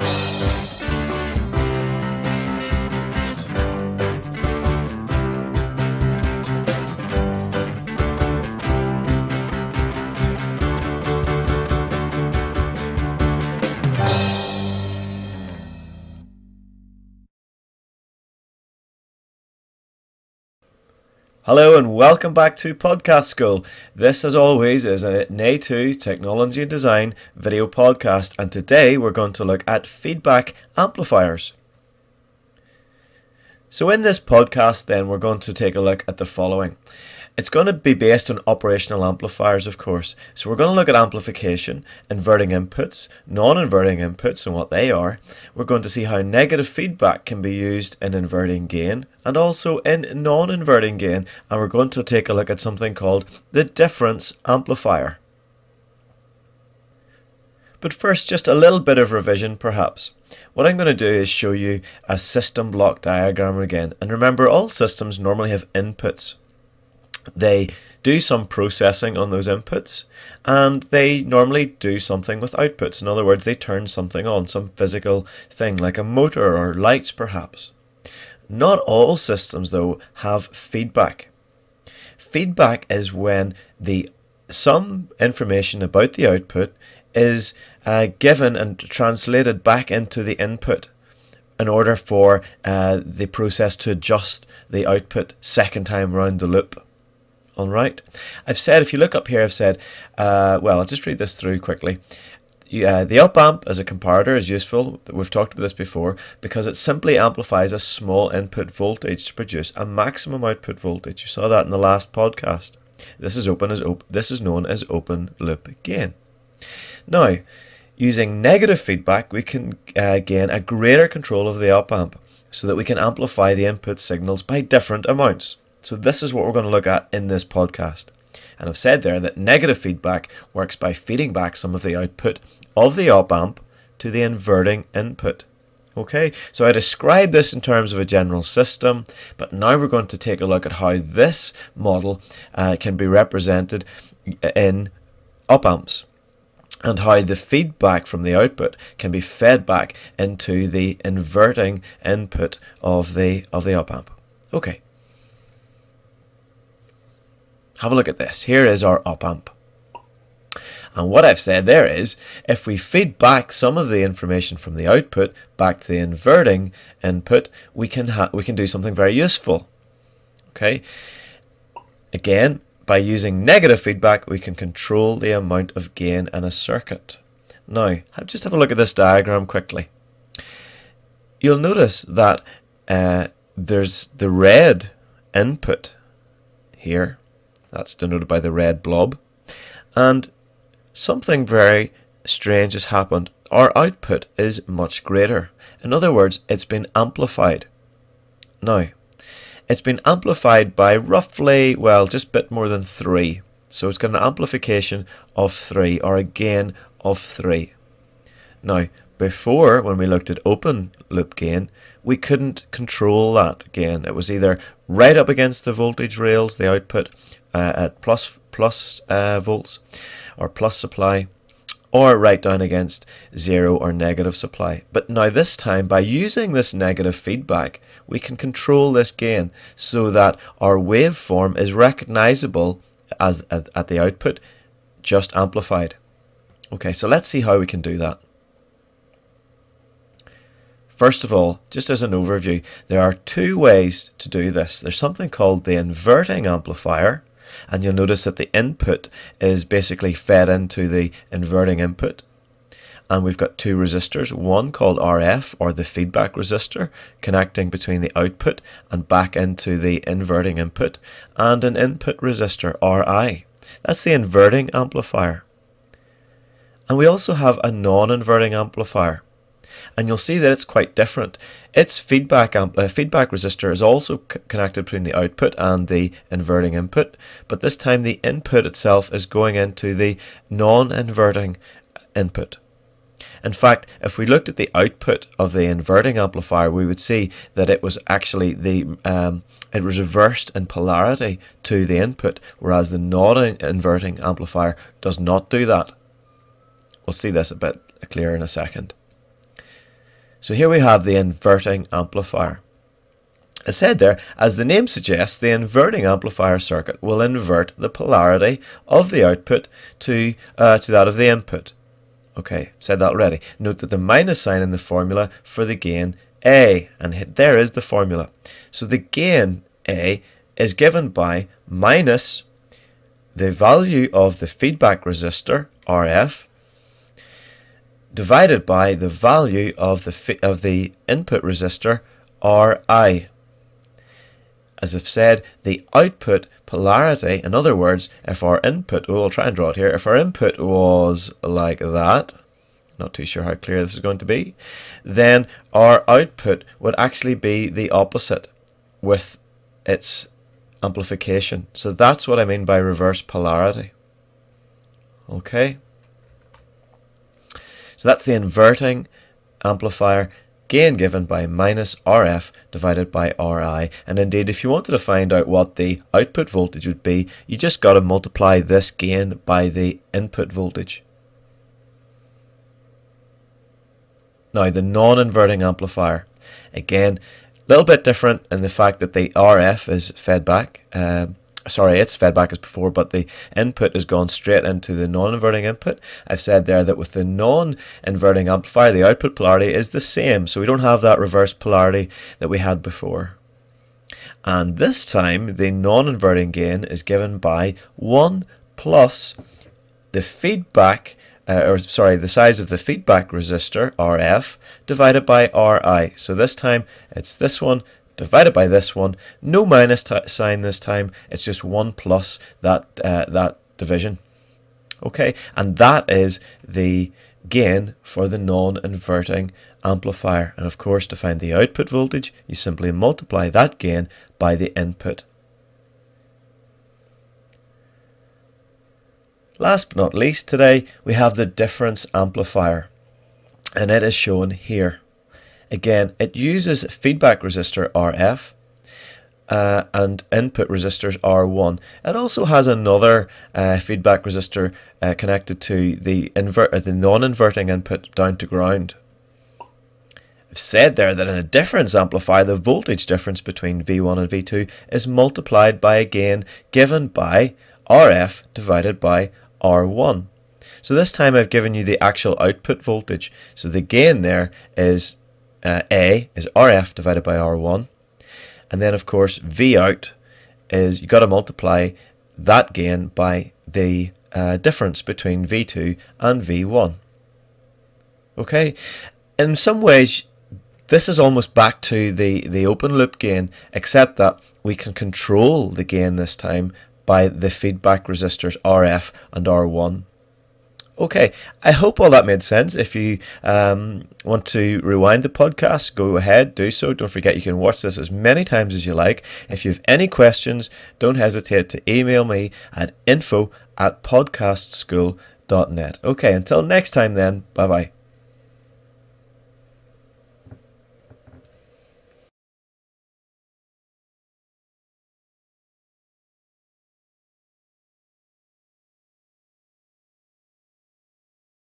Música Hello and welcome back to Podcast School. This, as always, is an A2 Technology and Design video podcast, and today we're going to look at feedback amplifiers. So, in this podcast, then, we're going to take a look at the following. It's going to be based on operational amplifiers, of course. So we're going to look at amplification, inverting inputs, non-inverting inputs and what they are. We're going to see how negative feedback can be used in inverting gain and also in non-inverting gain. And we're going to take a look at something called the difference amplifier. But first, just a little bit of revision perhaps. What I'm going to do is show you a system block diagram again. And remember, all systems normally have inputs they do some processing on those inputs and they normally do something with outputs. In other words, they turn something on, some physical thing like a motor or lights perhaps. Not all systems though have feedback. Feedback is when the some information about the output is uh, given and translated back into the input in order for uh, the process to adjust the output second time around the loop. All right. I've said, if you look up here, I've said, uh, well, I'll just read this through quickly. Uh, the op amp as a comparator is useful. We've talked about this before because it simply amplifies a small input voltage to produce a maximum output voltage. You saw that in the last podcast. This is open as op this is known as open loop gain. Now, using negative feedback, we can uh, gain a greater control of the op amp so that we can amplify the input signals by different amounts. So this is what we're going to look at in this podcast. And I've said there that negative feedback works by feeding back some of the output of the op amp to the inverting input. Okay, so I described this in terms of a general system, but now we're going to take a look at how this model uh, can be represented in op amps and how the feedback from the output can be fed back into the inverting input of the of the op amp. Okay. Have a look at this. Here is our op amp. And what I've said there is, if we feed back some of the information from the output back to the inverting input, we can we can do something very useful. Okay. Again, by using negative feedback, we can control the amount of gain in a circuit. Now, just have a look at this diagram quickly. You'll notice that uh, there's the red input here that's denoted by the red blob. And something very strange has happened. Our output is much greater. In other words, it's been amplified. Now, it's been amplified by roughly, well, just a bit more than 3. So it's got an amplification of 3, or a gain of 3. Now, before, when we looked at open loop gain, we couldn't control that gain. It was either right up against the voltage rails, the output, uh, at plus, plus uh, volts or plus supply or right down against zero or negative supply. But now this time, by using this negative feedback, we can control this gain so that our waveform is recognizable as at, at the output, just amplified. Okay, so let's see how we can do that. First of all, just as an overview, there are two ways to do this. There's something called the inverting amplifier, and you'll notice that the input is basically fed into the inverting input. And we've got two resistors, one called RF or the feedback resistor, connecting between the output and back into the inverting input, and an input resistor, RI. That's the inverting amplifier. And we also have a non-inverting amplifier and you'll see that it's quite different. Its feedback amp uh, feedback resistor is also connected between the output and the inverting input, but this time the input itself is going into the non-inverting input. In fact, if we looked at the output of the inverting amplifier, we would see that it was actually the um, it was reversed in polarity to the input, whereas the non-inverting amplifier does not do that. We'll see this a bit clearer in a second. So here we have the inverting amplifier. As said there, as the name suggests, the inverting amplifier circuit will invert the polarity of the output to, uh, to that of the input. Okay, said that already. Note that the minus sign in the formula for the gain A, and there is the formula. So the gain A is given by minus the value of the feedback resistor, RF, divided by the value of the, of the input resistor, Ri. As I've said, the output polarity, in other words, if our input, oh, we'll try and draw it here, if our input was like that, not too sure how clear this is going to be, then our output would actually be the opposite with its amplification. So that's what I mean by reverse polarity. Okay? So that's the inverting amplifier gain given by minus RF divided by RI. And indeed, if you wanted to find out what the output voltage would be, you just got to multiply this gain by the input voltage. Now, the non-inverting amplifier. Again, a little bit different in the fact that the RF is fed back. Um, sorry, it's fed back as before, but the input has gone straight into the non-inverting input. I've said there that with the non-inverting amplifier, the output polarity is the same, so we don't have that reverse polarity that we had before. And this time, the non-inverting gain is given by 1 plus the feedback uh, or sorry, the size of the feedback resistor, RF, divided by RI. So this time it's this one divided by this one. No minus sign this time. It's just 1 plus that, uh, that division. Okay, and that is the gain for the non-inverting amplifier. And of course, to find the output voltage, you simply multiply that gain by the input. Last but not least today, we have the difference amplifier. And it is shown here. Again, it uses feedback resistor RF uh, and input resistors R1. It also has another uh, feedback resistor uh, connected to the, invert uh, the non-inverting input down to ground. I've said there that in a difference amplifier, the voltage difference between V1 and V2 is multiplied by a gain given by RF divided by R1. So this time I've given you the actual output voltage. So the gain there is uh, A is RF divided by R1. And then of course V out is you got to multiply that gain by the uh, difference between V2 and V1. Okay, in some ways this is almost back to the, the open loop gain except that we can control the gain this time by the feedback resistors RF and R1. Okay, I hope all that made sense. If you um, want to rewind the podcast, go ahead, do so. Don't forget you can watch this as many times as you like. If you have any questions, don't hesitate to email me at info at podcastschool.net. Okay, until next time then, bye bye.